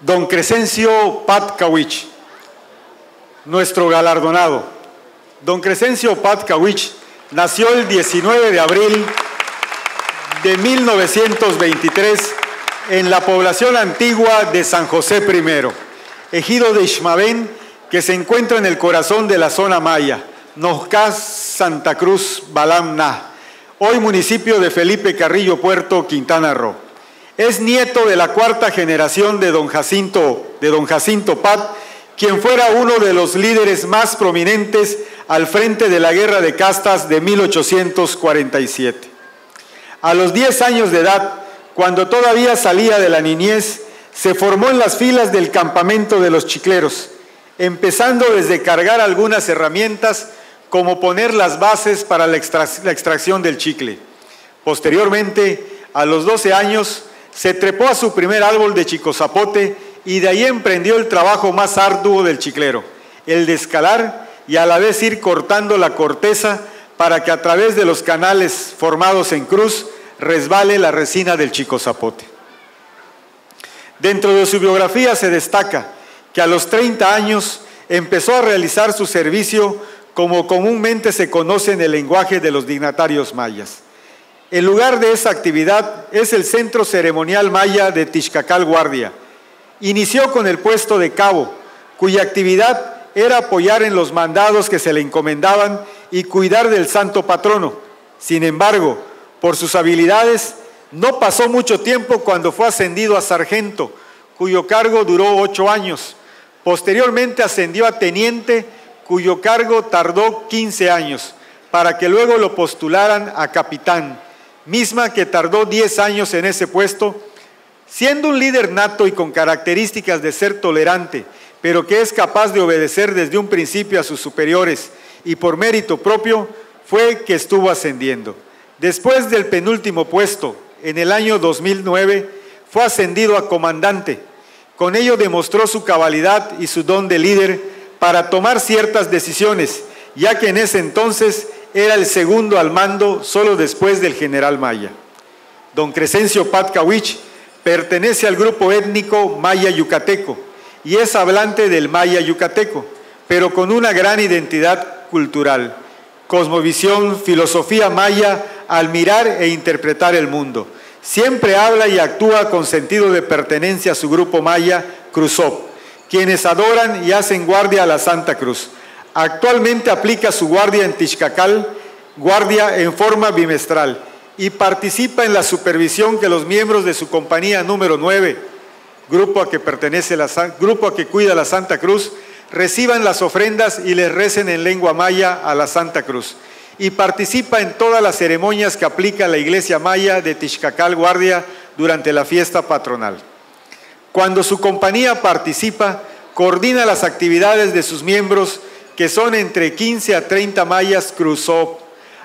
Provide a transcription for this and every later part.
Don Crescencio Patkawich, nuestro galardonado. Don Crescencio Patkawich nació el 19 de abril de 1923 en la población antigua de San José I, ejido de Ixmabén, que se encuentra en el corazón de la zona maya, Nojcás, Santa Cruz, Balamna, hoy municipio de Felipe Carrillo Puerto, Quintana Roo. Es nieto de la cuarta generación de don Jacinto, de don Jacinto Pat, quien fuera uno de los líderes más prominentes al frente de la Guerra de Castas de 1847. A los 10 años de edad, cuando todavía salía de la niñez, se formó en las filas del campamento de los chicleros, empezando desde cargar algunas herramientas como poner las bases para la, extracción del chicle. Posteriormente, a los 12 años, se trepó a su primer árbol de chicozapote y de ahí emprendió el trabajo más arduo del chiclero, el de escalar y a la vez ir cortando la corteza para que a través de los canales formados en cruz resbale la resina del chicozapote. Dentro de su biografía se destaca que a los 30 años empezó a realizar su servicio como comúnmente se conoce en el lenguaje de los dignatarios mayas. El lugar de esa actividad es el Centro Ceremonial Maya de Tixcacal Guardia. Inició con el puesto de cabo, cuya actividad era apoyar en los mandados que se le encomendaban y cuidar del santo patrono. Sin embargo, por sus habilidades, no pasó mucho tiempo cuando fue ascendido a sargento, cuyo cargo duró ocho años. Posteriormente ascendió a teniente, cuyo cargo tardó 15 años, para que luego lo postularan a capitán misma que tardó 10 años en ese puesto, siendo un líder nato y con características de ser tolerante, pero que es capaz de obedecer desde un principio a sus superiores y por mérito propio, fue que estuvo ascendiendo. Después del penúltimo puesto, en el año 2009, fue ascendido a comandante. Con ello demostró su cabalidad y su don de líder para tomar ciertas decisiones, ya que en ese entonces era el segundo al mando solo después del general Maya. Don Crescencio Patkawich pertenece al grupo étnico maya yucateco y es hablante del maya yucateco, pero con una gran identidad cultural, cosmovisión, filosofía maya al mirar e interpretar el mundo. Siempre habla y actúa con sentido de pertenencia a su grupo maya, Cruzop, quienes adoran y hacen guardia a la Santa Cruz. Actualmente aplica su guardia en Tixcacal, guardia en forma bimestral, y participa en la supervisión que los miembros de su compañía número 9, grupo a que pertenece la grupo a que cuida la Santa Cruz, reciban las ofrendas y les recen en lengua maya a la Santa Cruz. Y participa en todas las ceremonias que aplica la Iglesia Maya de Tixcacal Guardia durante la fiesta patronal. Cuando su compañía participa, coordina las actividades de sus miembros que son entre 15 a 30 mayas cruzó.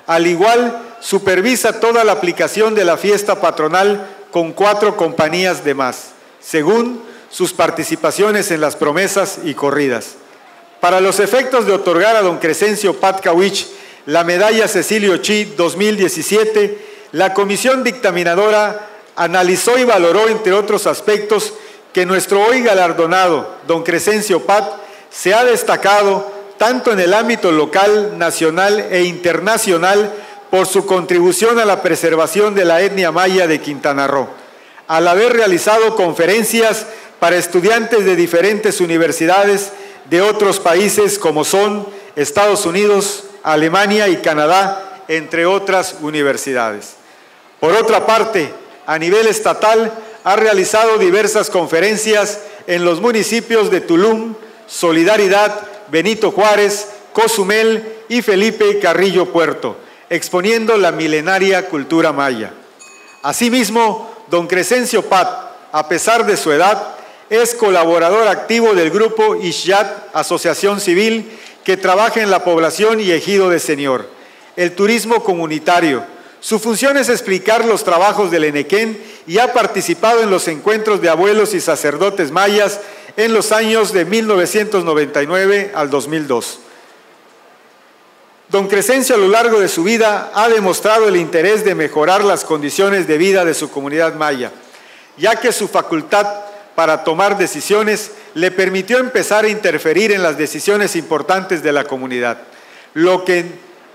Al igual, supervisa toda la aplicación de la fiesta patronal con cuatro compañías de más, según sus participaciones en las promesas y corridas. Para los efectos de otorgar a don Crescencio Patkawich la medalla Cecilio Chi 2017, la comisión dictaminadora analizó y valoró, entre otros aspectos, que nuestro hoy galardonado, don Crescencio Pat, se ha destacado tanto en el ámbito local, nacional e internacional, por su contribución a la preservación de la etnia maya de Quintana Roo, al haber realizado conferencias para estudiantes de diferentes universidades de otros países como son Estados Unidos, Alemania y Canadá, entre otras universidades. Por otra parte, a nivel estatal, ha realizado diversas conferencias en los municipios de Tulum, Solidaridad, Benito Juárez, Cozumel y Felipe Carrillo Puerto, exponiendo la milenaria cultura maya. Asimismo, don Crescencio Pat, a pesar de su edad, es colaborador activo del grupo Ishyat, Asociación Civil, que trabaja en la población y ejido de Señor, el turismo comunitario. Su función es explicar los trabajos del Enequén y ha participado en los encuentros de abuelos y sacerdotes mayas en los años de 1999 al 2002. Don Crescencio a lo largo de su vida ha demostrado el interés de mejorar las condiciones de vida de su comunidad maya, ya que su facultad para tomar decisiones le permitió empezar a interferir en las decisiones importantes de la comunidad. Lo que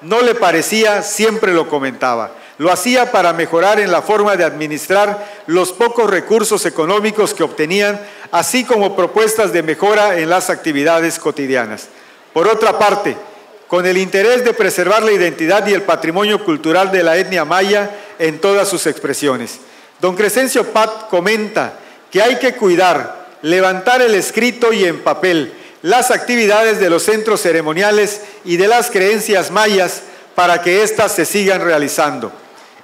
no le parecía siempre lo comentaba. Lo hacía para mejorar en la forma de administrar los pocos recursos económicos que obtenían, así como propuestas de mejora en las actividades cotidianas. Por otra parte, con el interés de preservar la identidad y el patrimonio cultural de la etnia maya en todas sus expresiones. Don Crescencio Pat comenta que hay que cuidar, levantar el escrito y en papel las actividades de los centros ceremoniales y de las creencias mayas para que éstas se sigan realizando.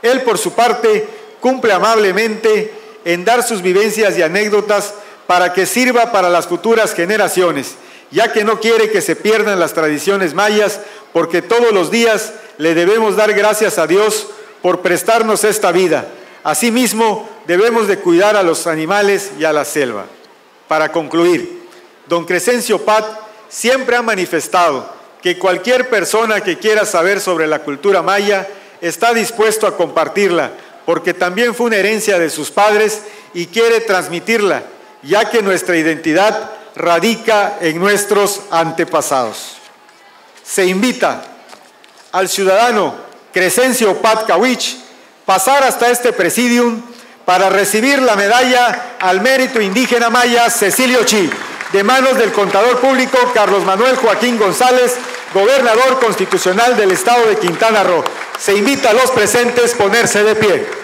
Él, por su parte, cumple amablemente en dar sus vivencias y anécdotas para que sirva para las futuras generaciones, ya que no quiere que se pierdan las tradiciones mayas, porque todos los días le debemos dar gracias a Dios por prestarnos esta vida. Asimismo, debemos de cuidar a los animales y a la selva. Para concluir, don Crescencio Pat siempre ha manifestado que cualquier persona que quiera saber sobre la cultura maya está dispuesto a compartirla, porque también fue una herencia de sus padres y quiere transmitirla, ya que nuestra identidad radica en nuestros antepasados. Se invita al ciudadano Crescencio Kawich pasar hasta este presidium para recibir la medalla al mérito indígena maya Cecilio Chi, de manos del contador público Carlos Manuel Joaquín González, gobernador constitucional del estado de Quintana Roo. Se invita a los presentes a ponerse de pie.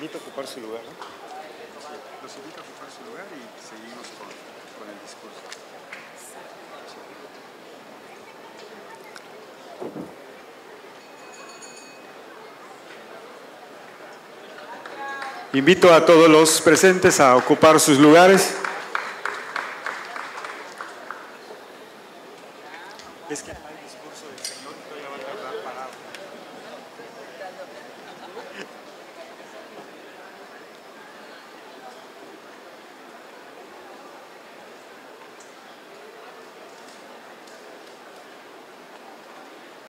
invita a ocupar su lugar, ¿no? Sí, los invita a ocupar su lugar y seguimos con, con el discurso. Invito a todos los presentes a ocupar sus lugares. Es que el discurso del Señor y todavía van a estar.